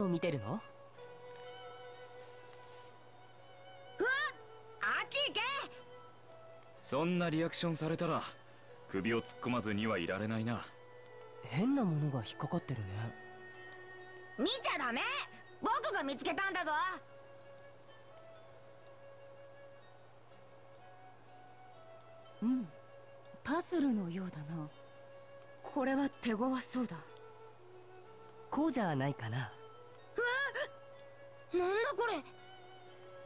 を見てるの？うわあっち行け！そんなリアクションされたら首を突っ込まずにはいられないな。変なものが引っかかってるね。見ちゃダメ！僕が見つけたんだぞ！うんパズルのようだな。これは手強そうだ。こうじゃないかななんだこれ？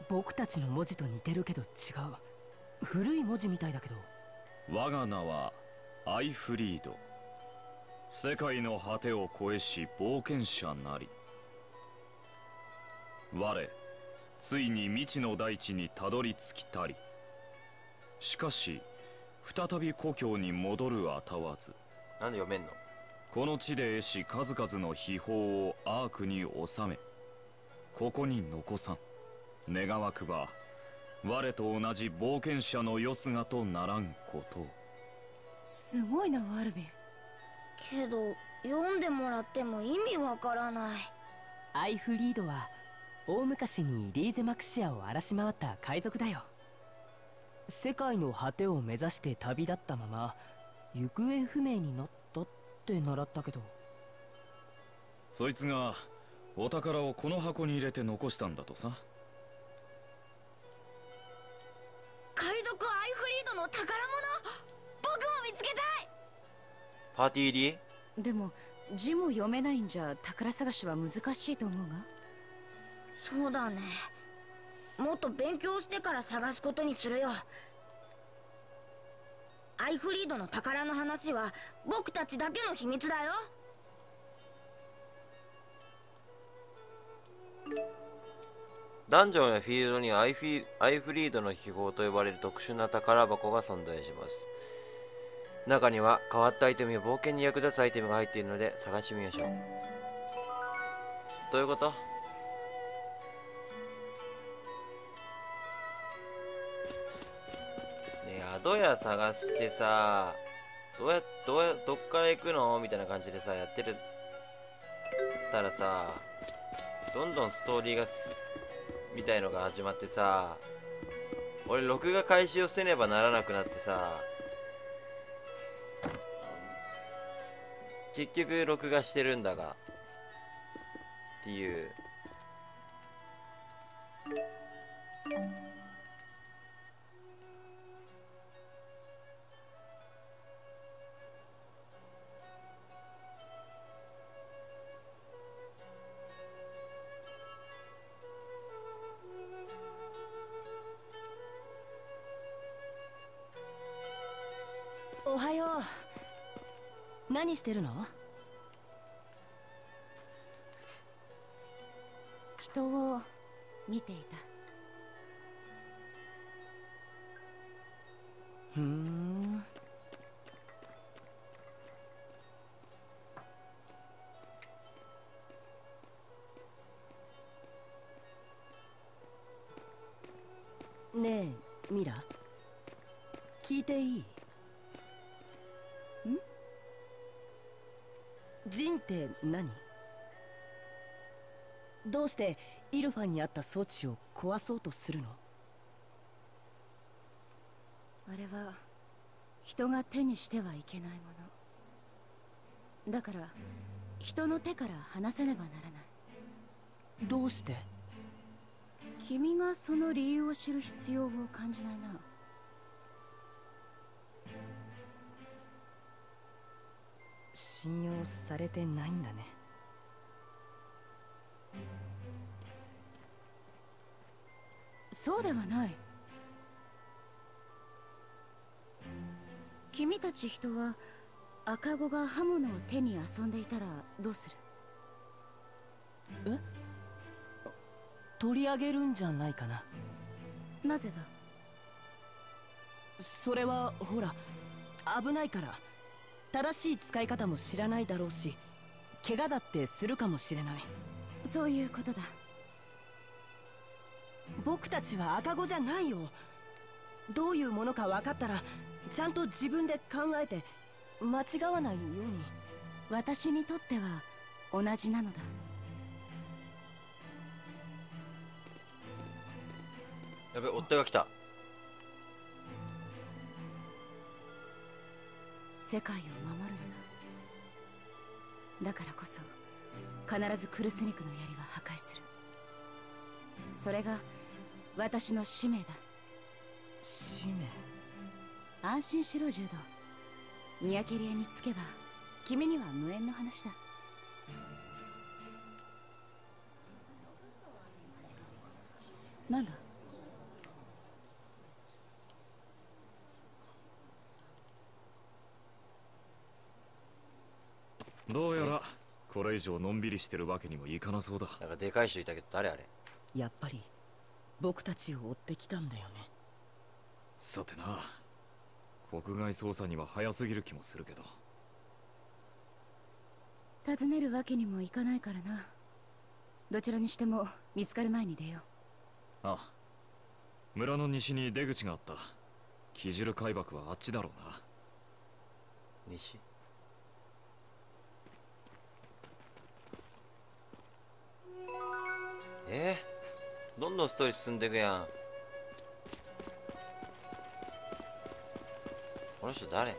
僕たちの文字と似てるけど違う。古い文字みたいだけど。我が名はアイフリード。世界の果てを越えし冒険者なり。我ついに未知の大地にたどり着きたり。しかし再び故郷に戻るあたわず。なんで読めんの？この地で得し数々の秘宝をアークに収めここに残さん。願わくば我と同じ冒険者のよすがとならんこと。をすごいなアルビンけど読んでもらっても意味わからない。アイフリードは大昔にリーゼマクシアを荒らし回った海賊だよ。世界の果てを目指して旅立ったまま行方不明になったって習ったけど。そいつがお宝をこの箱に入れて残したんだとさ。海賊アイフリードの宝物？僕も見つけたい！パーティー入り？でも字も読めないんじゃ宝探しは難しいと思うが？そうだね。もっと勉強してから探すことにするよ。アイフリードの宝の話は僕たちだけの秘密だよダンジョンやフィールドにはアイフィアイフリードの秘宝と呼ばれる特殊な宝箱が存在します。中には変わったアイテムや冒険に役立つアイテムが入っているので探してみましょう。どういうこと？ねえ宿屋探してさどうやどうやどっから行くの？みたいな感じでさやってるたらさどんどんストーリーがみたいのが始まってさ俺録画開始をせねばならなくなってさ結局録画してるんだがっていう。何してるの？人を見ていた。ふーん。ねえミラ。聞いていい？って何？どうしてイルファンにあった装置を壊そうとするの？あれは人が手にしてはいけないもの。だから人の手から離せねばならない。どうして？君がその理由を知る必要を感じないな信用されてないんだね。そうではない。君たち人は赤子が刃物を手に遊んでいたらどうする？え？取り上げるんじゃないかな。なぜだ？それはほら危ないから正しい使い方も知らないだろうし怪我だってするかもしれない。そういうことだ。僕たちは赤子じゃないよ。どういうものか分かったらちゃんと自分で考えて間違わないように。私にとっては同じなのだ。やべ追っ手が来た。世界を。だだからこそ必ずクルスニクの槍は破壊する。それが私の使命だ。使命？安心しろジュードミヤケリアにつけば君には無縁の話だ。なんだ？どうやらこれ以上のんびりしてるわけにもいかなそうだ。なんかでかい人いたけど誰あれ？やっぱり僕たちを追ってきたんだよね。さてな。国外捜査には早すぎる気もするけど。訪ねるわけにもいかないからな。どちらにしても見つかる前に出よああ。村の西に出口があった。木汁海瀑はあっちだろうな。西？え？ー、どんどんストーリー進んでいくやん。この人誰？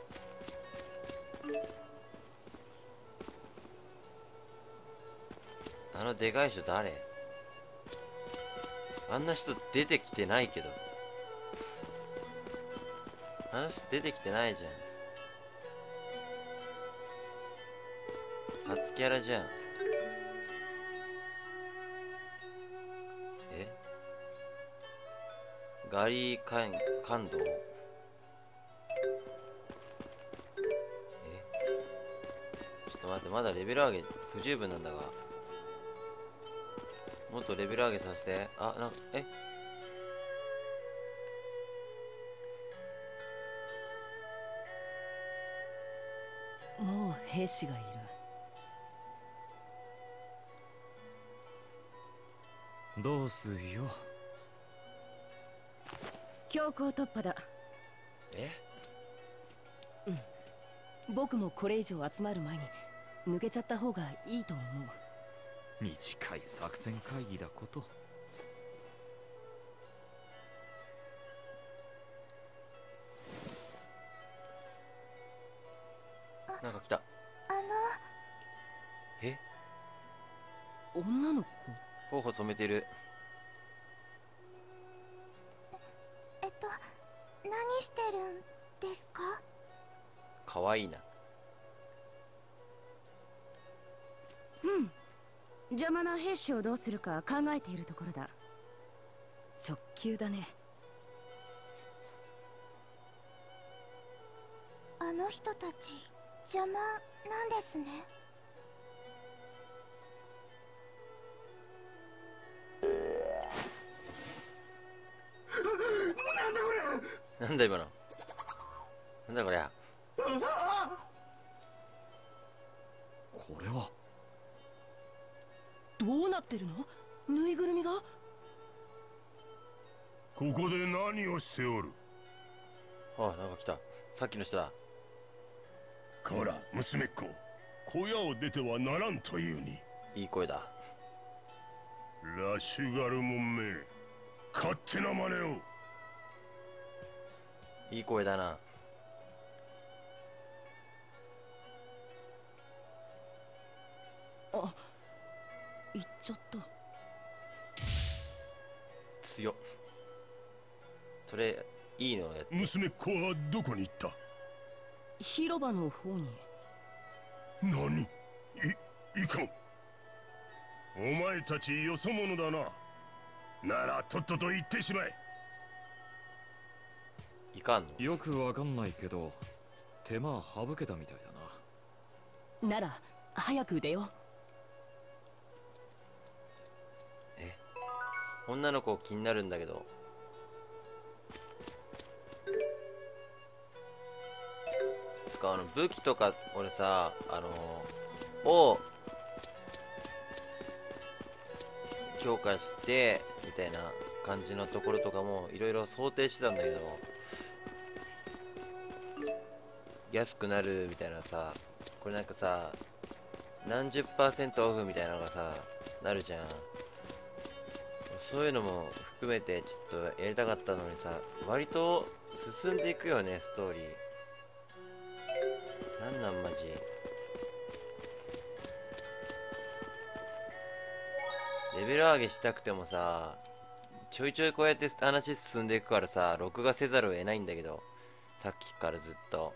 あのでかい人誰？あんな人出てきてないけど。あの人出てきてないじゃん。初キャラじゃん。ガリー感感動。え？ちょっと待ってまだレベル上げ不十分なんだが。もっとレベル上げさせて。あなえ？もう兵士がいる。どうすよ強行突破だ。え？僕もこれ以上集まる前に抜けちゃった方がいいと思う。短い作戦会議だこと。なんか来た。あの。え？女の子？頬染めてるわいいな。うん。邪魔な兵士をどうするか考えているところだ。直球だね。あの人たち邪魔なんですね。なんだ今の。なんだこりゃれは。どうなってるの？ぬいぐるみが？ここで何をしておる？あなんか来た。さっきの人だ。こら娘っ子。小屋を出てはならんというに。いい声だ。ラシュガルモンめ。勝手な真似を。いい声だなちゃった強っ。それいいのや娘っ子はどこに行った？広場の方に。何？いいかん。お前たちよそ者だな。ならとっとと行ってしまえ。いかんの？よくわかんないけど手間省けたみたいだな。なら早く出よえ女の子気になるんだけど。つかあの武器とか俺さあのを強化してみたいな感じのところとかもいろいろ想定してたんだけど安くなるみたいなさこれなんかさ何十パーセントオフみたいなのがさなるじゃん。そういうのも含めてちょっとやりたかったのにさ割と進んでいくよねストーリー。なんなんマジ。レベル上げしたくてもさちょいちょいこうやって話進んでいくからさ録画せざるを得ないんだけどさっきからずっと。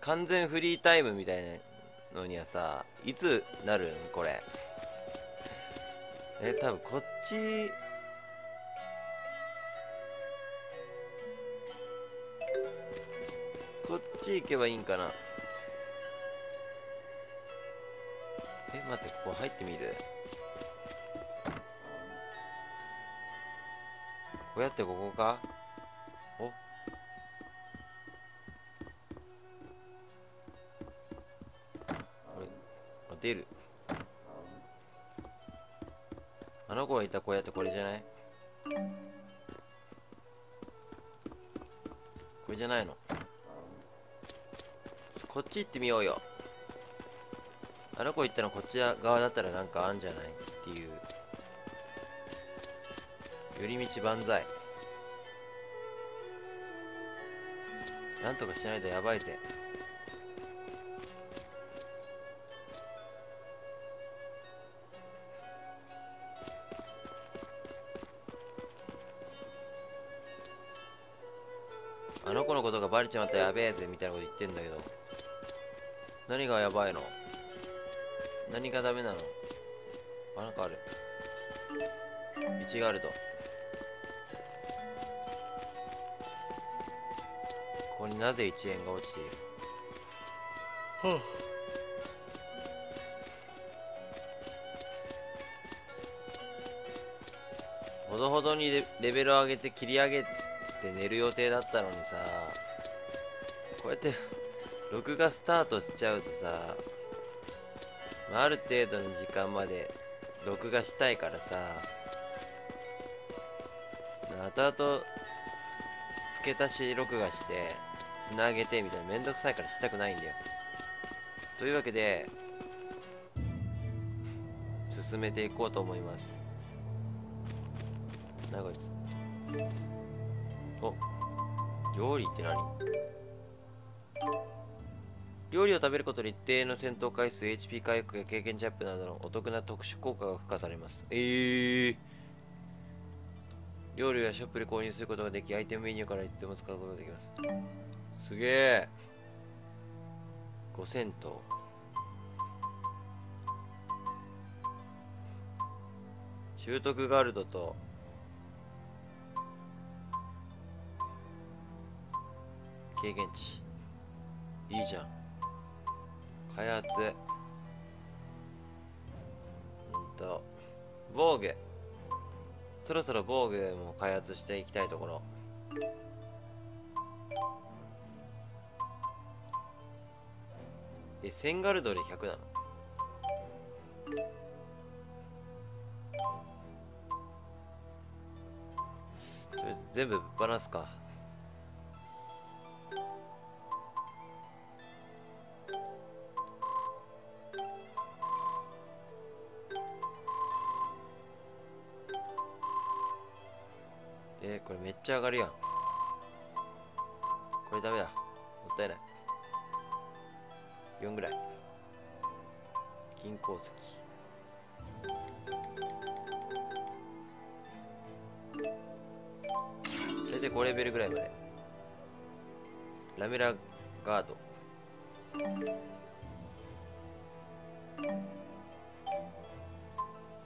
完全フリータイムみたいなのにはさいつなるん？これ。え多分こっち。こっち行けばいいんかな。え待ってここ入ってみる？こうやってここか？お。あれ？あ出る。あの子がいた小屋ってこれじゃない？これじゃないの？こっち行ってみようよ。あの子行ったのこっち側だったらなんかあんじゃないっていう。寄り道万歳。なんとかしないとやばいぜ。バレちまったらやべえぜみたいなこと言ってんだけど。何がやばいの？何がダメなの？あなんかある。道があると。ここになぜ1円が落ちている？はあほどほどにレレベルを上げて切り上げて寝る予定だったのにさこうやって録画スタートしちゃうとさ、まあ、ある程度の時間まで録画したいからさ後々付け足し録画してつなげてみたいなめんどくさいからしたくないんだよ。というわけで進めていこうと思います。なこいつ。お料理って何？料理を食べることで一定の戦闘回数 HP 回復や経験ジャップなどのお得な特殊効果が付加されます。えー、料理やショップで購入することができアイテムメニューからいつでも使うことができます。すげえ。5セント習得ガルドと。経験値。いいじゃん開発うんと防具。そろそろ防具も開発していきたいところ。えセンガルドで100なの？とりあえず全部ぶっ放すか。えー、これめっちゃ上がるやん。これダメだ。もったいない。4ぐらい。銀鉱石。大体5レベルぐらいまで。ラメラガード。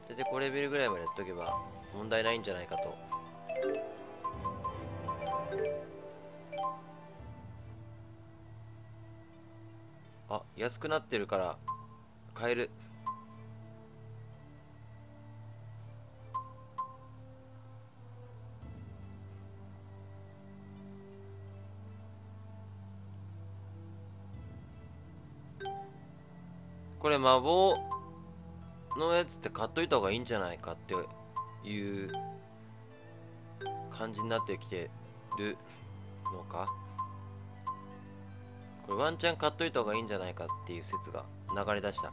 大体5レベルぐらいまでやっとけば問題ないんじゃないかと。安くなってるから買える。これ魔法のやつって買っといた方がいいんじゃないかっていう感じになってきてるのか？これワンチャン買っといた方がいいんじゃないかっていう説が流れ出した。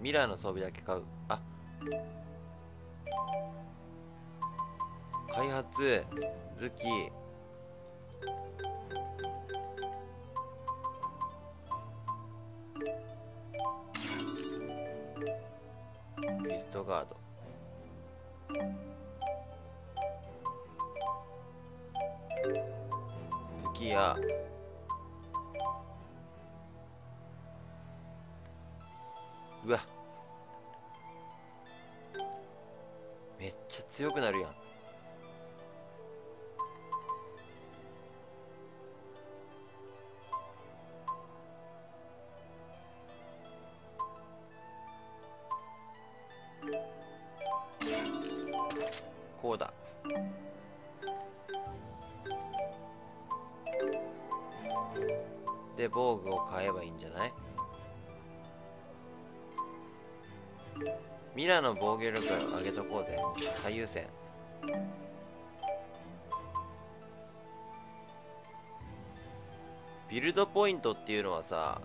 ミラーの装備だけ買う。あ。開発武器。リストガード。武器や。うわ。めっちゃ強くなるやん。で防具を買えばいいんじゃない？ミラの防御力上げとこうぜ。最優先。ビルドポイントっていうのはさ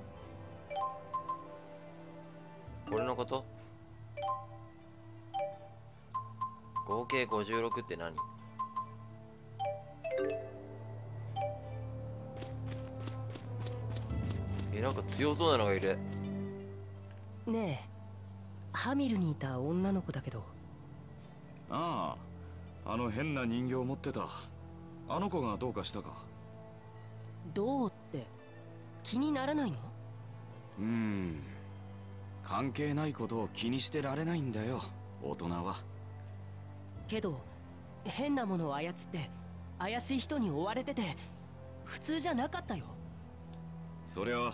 これのこと？合計56って何？えなんか強そうなのがいる。ねえハミルにいた女の子だけど。あああの変な人形を持ってた。あの子がどうかしたか。どうって気にならないの？うーん。関係ないことを気にしてられないんだよ大人は。けど変なものを操って怪しい人に追われてて普通じゃなかったよそりゃ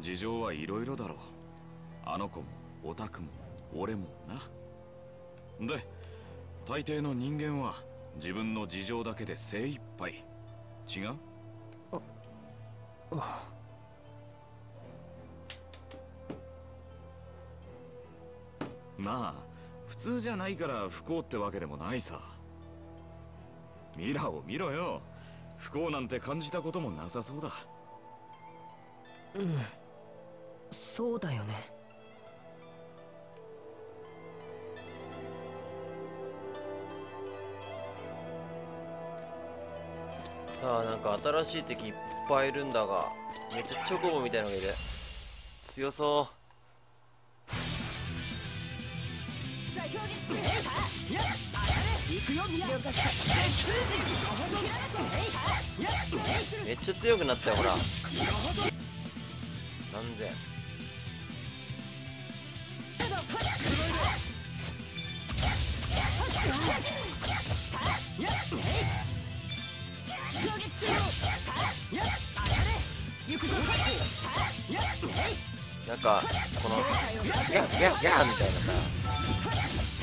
事情はいろいろだろう。あの子もオタクも俺もな。で大抵の人間は自分の事情だけで精一杯。違う？まあ普通じゃないから不幸ってわけでもないさ。ミラを見ろよ。不幸なんて感じたこともなさそうだうん。そうだよね。さあなんか新しい敵いっぱいいるんだがめっちゃチョコボみたいなのがいる強そう。めっちゃ強くなったよほら。何千なんかこのギャッギャッギャッみたいなさ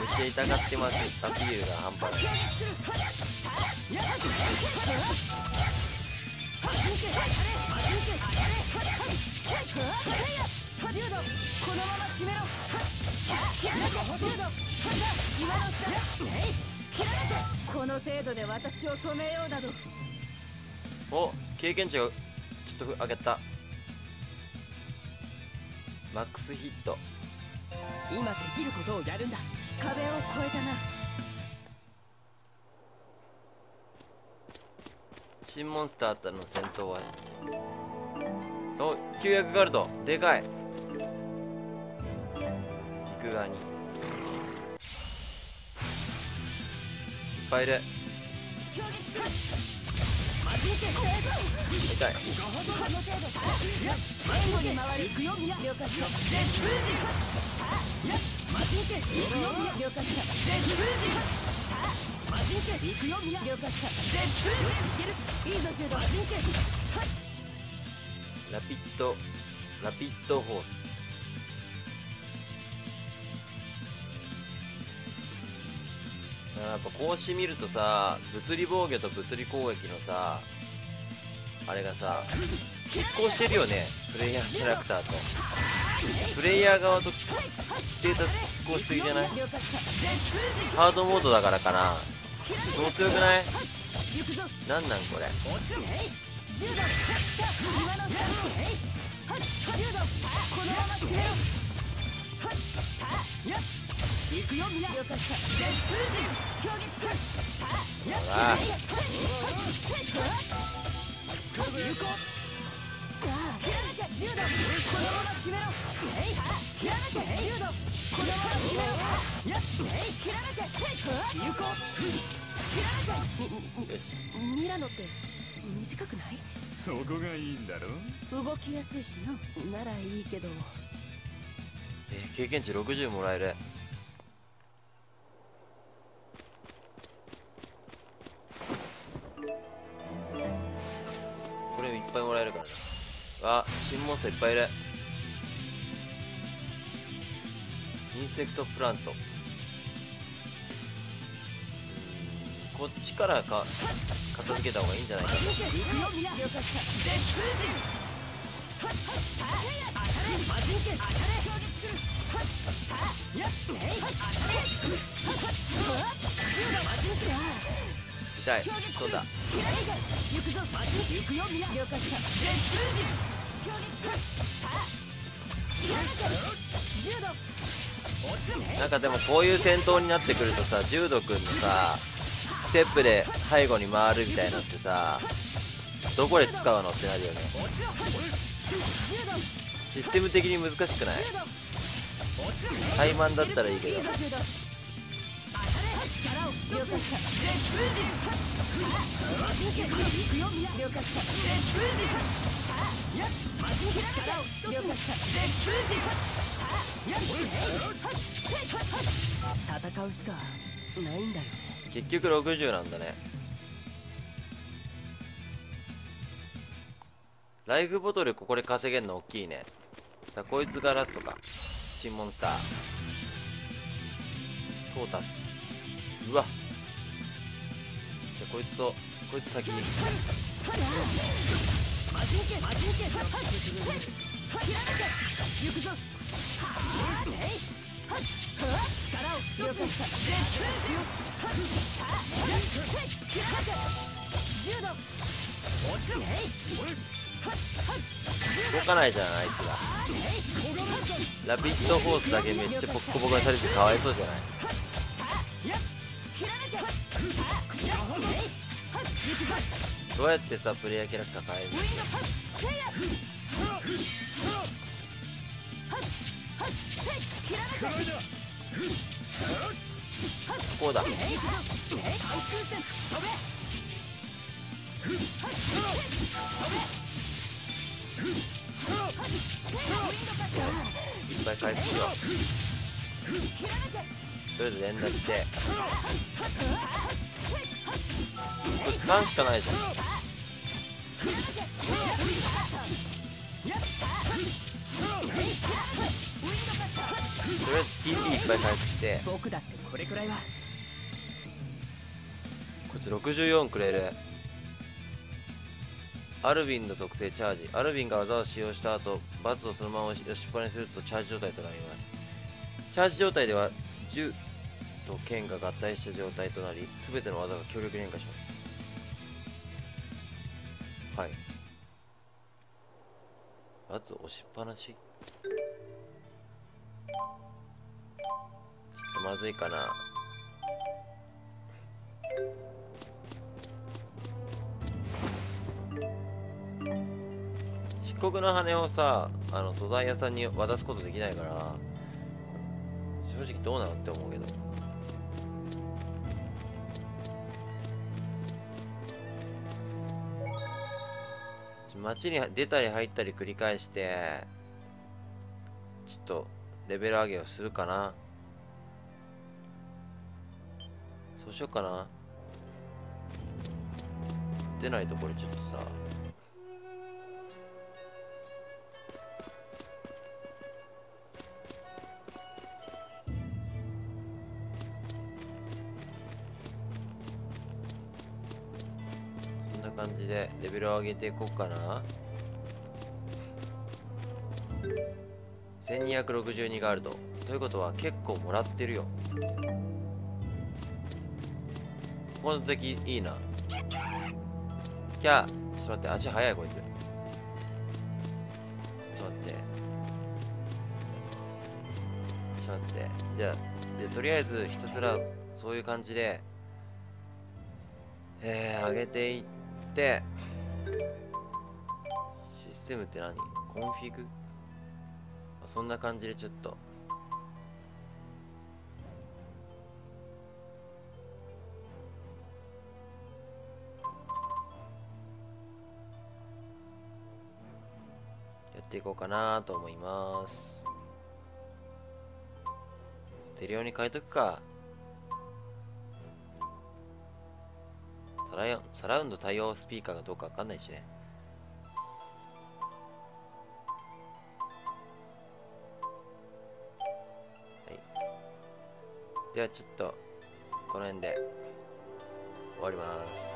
めっちゃ痛がってますアピールが半端ない。この程度で私を止めようなどお経験値がちょっと上げたマックスヒット今できることをやるんだ壁を越えたな新モンスターとの戦闘はお旧約ガルド。でかい。陸側に。いっぱいいる。痛い。ラピッドラピッドホース。やっぱこうして見るとさ物理防御と物理攻撃のさあれがさ拮抗してるよねプレイヤーキャラクターと。プレイヤー側とデータ拮抗しすぎじゃない？ハードモードだからかな。超強くない？なんなんこれ？ミラノって短くない？そこがいいんだろ？動きやすいしなならいいけど。えー経験値60もらえる。これいっぱいもらえるからな。あ新モンスターいっぱいいる。インセクトプラントこっちからか片付けた方がいいんじゃないかと痛い。そうだ。なんかでもこういう戦闘になってくるとさ柔道くんのさステップで背後に回るみたいなってさどこで使うのってなるよね。システム的に難しくない？怠慢だったらいいけど。戦うしかないんだよ。結局60なんだね。ライフボトルここで稼げるの大きいね。さあこいつがラストか。新モンスター。トータス。うわ。じゃあこいつとこいつ先に。動かないじゃんあいつがラピッドフォースだけめっちゃボッコボコにされてかわいそうじゃない？どうやってさプレイヤーキャラクター変えるの？こうだ。いっぱい回復しようとりあえず連打して。これ使うしかないじゃん。とりあえず TP いっぱい回復して。僕だってこれくらいは。こっち64くれる。アルビンの特性チャージ。アルビンが技を使用した後バツをそのまま押しっぱにするとチャージ状態となります。チャージ状態では銃と剣が合体した状態となり全ての技が強力に変化します。はい。バツ押しっぱなしまずいかな。漆黒の羽をさあの素材屋さんに渡すことできないから正直どうなのって思うけど。街に出たり入ったり繰り返してちょっとレベル上げをするかな。しようかな。出ないとこれちょっとさ。そんな感じでレベルを上げていこうかな。1262ガールド。ということは結構もらってるよ。この敵いいな。キャーちょっと待って足速いこいつ。ちょっと待って。しまっと待って。じゃあでとりあえずひたすらそういう感じでえー、上げていってシステムって何？コンフィグ、そんな感じでちょっと。ていこうかなと思います。ステレオに変えとくか。サラサラウンド対応スピーカーがどうかわかんないしね。はい。ではちょっとこの辺で終わります。